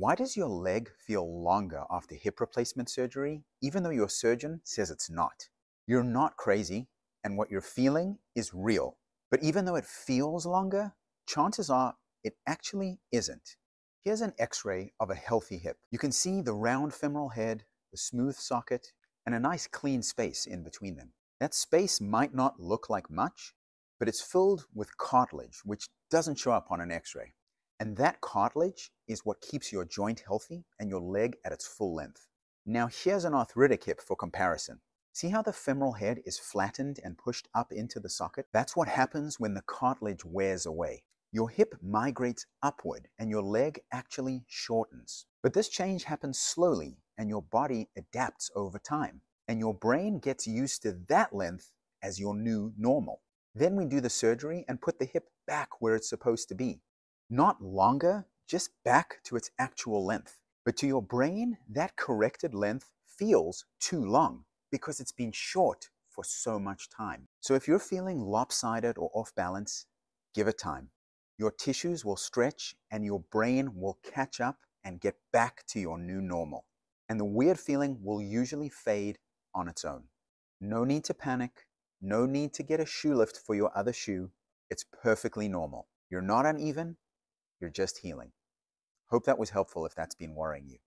Why does your leg feel longer after hip replacement surgery, even though your surgeon says it's not? You're not crazy, and what you're feeling is real. But even though it feels longer, chances are it actually isn't. Here's an x-ray of a healthy hip. You can see the round femoral head, the smooth socket, and a nice clean space in between them. That space might not look like much, but it's filled with cartilage, which doesn't show up on an x-ray. And that cartilage is what keeps your joint healthy and your leg at its full length. Now here's an arthritic hip for comparison. See how the femoral head is flattened and pushed up into the socket? That's what happens when the cartilage wears away. Your hip migrates upward and your leg actually shortens. But this change happens slowly and your body adapts over time. And your brain gets used to that length as your new normal. Then we do the surgery and put the hip back where it's supposed to be. Not longer, just back to its actual length. But to your brain, that corrected length feels too long because it's been short for so much time. So if you're feeling lopsided or off balance, give it time. Your tissues will stretch and your brain will catch up and get back to your new normal. And the weird feeling will usually fade on its own. No need to panic. No need to get a shoe lift for your other shoe. It's perfectly normal. You're not uneven, you're just healing. Hope that was helpful if that's been worrying you.